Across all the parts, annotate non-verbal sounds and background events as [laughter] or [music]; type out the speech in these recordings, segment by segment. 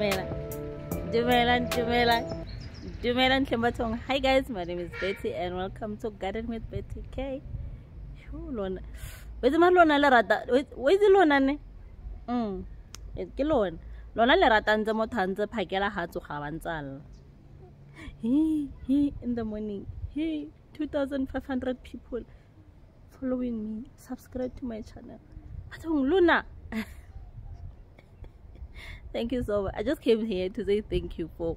Dumela, Dumela. Dumela Ntembathong. Hi guys, my name is Betty and welcome to Garden with Betty K. Wetse ma lona le rata. Wetse lona? Mm. Ke lona. Lona le rata ntse motho a ntse phakela ha tsoga ba ntsalla. He, he, in the morning. He, 2,500 people following me. Subscribe to my channel. Bathong, Luna. [laughs] thank you so much. I just came here to say thank you for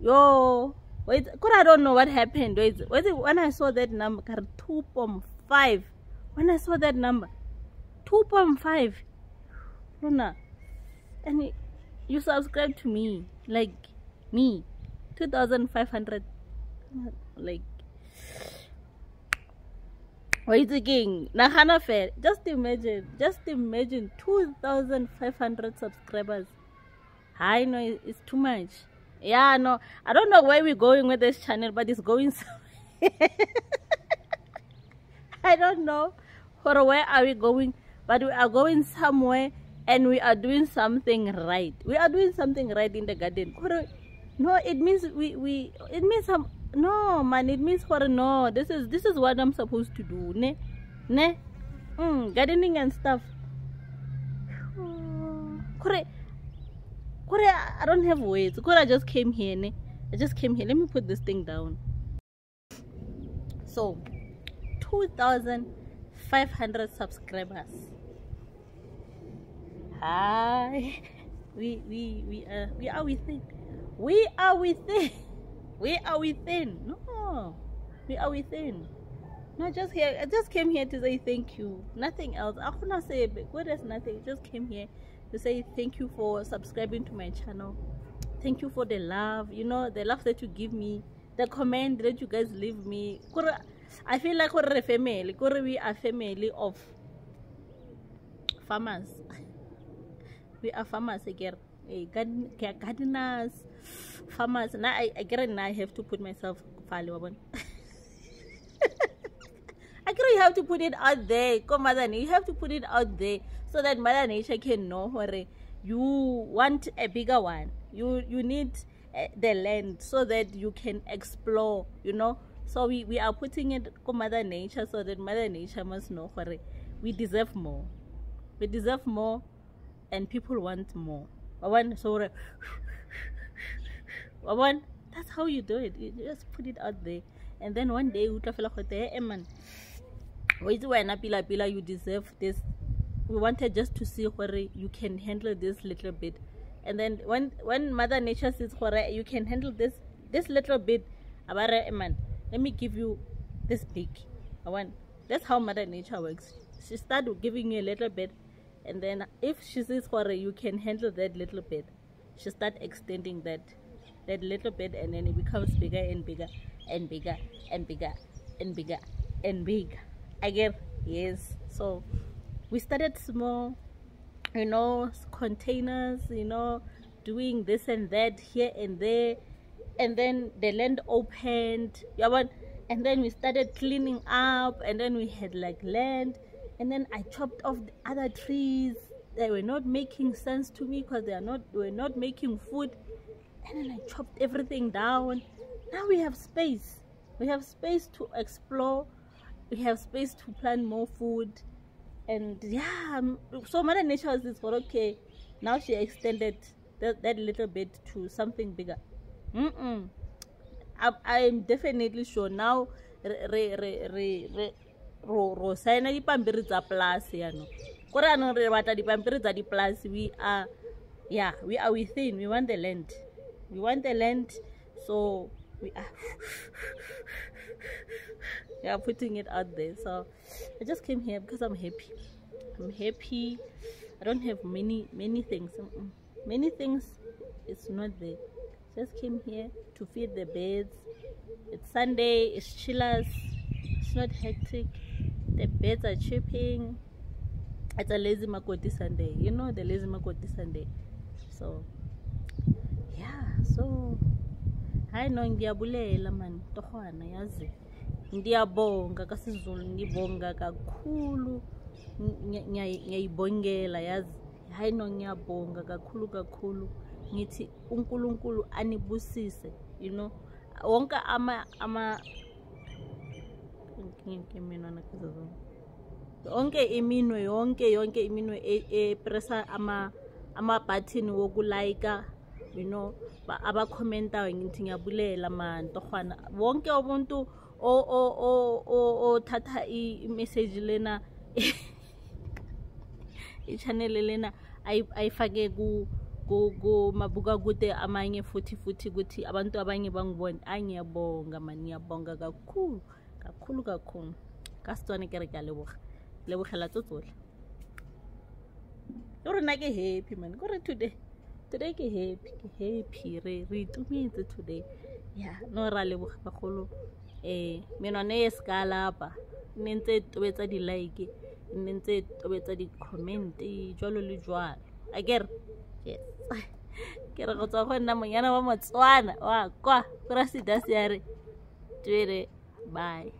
yo. Wait, cause I don't know what happened. Wait, wait, when I saw that number, two point five. When I saw that number, two point five. Luna, and you subscribe to me like me, two thousand five hundred. Like wait again nagana fela just imagine just imagine 2500 subscribers i know it's too much. Yeah no i don't know where we're going with this channel but it's going [laughs] somewhere. I don't know or where are we going but we are going somewhere and we are doing something right. We are doing something right in the garden. No it means we we it means some no man it means for no. This is this is what i'm supposed to do ne? Ne? Mm, gardening and stuff. [sighs] Kore i don't have words. I just came here ne? I just came here. Let me put this thing down. So 2500 subscribers. Hi. [laughs] We we we are we are within. We are within. We are within. No. We are within. No just here i just came here to say thank you. Nothing else. I could not say but is nothing. Just came here to say thank you for subscribing to my channel. Thank you for the love you know the love that you give me the comment that you guys leave me. I feel like we're a family we are a family of farmers. [laughs] We are farmers again eh, gardeners farmers. Now I, now I have to put myself followable [laughs] I get you have to put it out there. Come mother you have to put it out there so that mother nature can know where you want a bigger one. You you need uh, the land so that you can explore you know. So we, we are putting it to mother nature so that mother nature must know where we deserve more. We deserve more and people want more. One so one [laughs] that's how you do it. You just put it out there. And then one day fela gote hey man wait wena pila pila you deserve this we wanted just to see where you can handle this little bit. And then when when mother nature says where you can handle this this little bit abare man let me give you this big i want that's how mother nature works. She started giving you a little bit and then if she says where you can handle that little bit she start extending that that little bit and then it becomes bigger and bigger and bigger and bigger and bigger and big again yes. So we started small you know containers you know doing this and that here and there and then the land opened yeah, and then we started cleaning up and then we had like land and then i chopped off the other trees they were not making sense to me because they are not were not making food and then I chopped everything down. Now we have space. We have space to explore. We have space to plant more food. And yeah, so Mother Nature is for okay. Now she extended that, that little bit to something bigger. Mm -mm. I, am definitely sure now re re re re ro ro signa dipampiri tsa plus yaanong kore anong re batla dipampiri tsa di-plus we are yeah we are within we want the land we want the land so we are [laughs] are putting it out there. So i just came here because i'm happy. I'm happy. I don't have many many things. Many things it's not there. Just came here to feed the birds. It's sunday it's chillers. It's not hectic. The birds are chirping. It's a lazy makoti sunday. You know the lazy makoti sunday. So yeah, so hayi no ngiyabulela mani torhwana yazi ndiyabonga kasizulu ngibonga kakhulu. Ngiyayibongela yazi? Hayi no ngiyabonga kakhulu kakhulu. Ngithi unkulunkulu anibusise you know? Wonke ama ama yonke iminwe yonke yonke iminwe e- epressa ama ama-button wokulayika you know? Ba- abakhomentayo ngithi ngiyabulela mantorhwana wonke umuntu o- o- o- o- othatha i- imessage lena [laughs] i-channel lena ayi- ayifake ku kumabuka kude amanye futhi futhi ukuthi abantu abanye bangibone ayi ngiyabonga mani ngiyabonga kakhulu kakhulu kakhulu. Ka setswane ke re a leboga lebogela tso tsotlhe ke rona ke happy man kore today today ke happy ke happy re re itumetse today. Ya no ra leboga bagolo um menwana e ska lapa ne ntse e tobetsa di-like e ne ntse e tobetsa di-comment jwalo le jwalo. A kere yes. [laughs] Ke re go tswa go nna monyana wa motswana wa kwa korasidas ya re twere bye